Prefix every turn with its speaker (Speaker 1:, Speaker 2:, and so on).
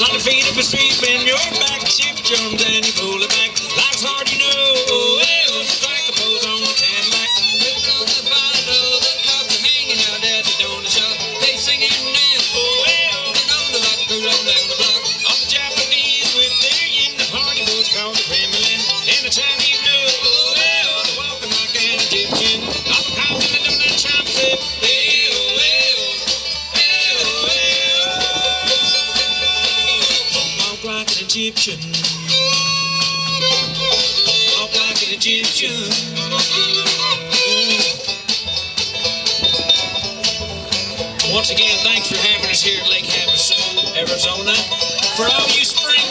Speaker 1: Slide your feet up a street, in your back, chip jumps, and you pull it back. Life's hard Egyptian.
Speaker 2: Once again, thanks for having us here at Lake Havasu, Arizona. For all you spring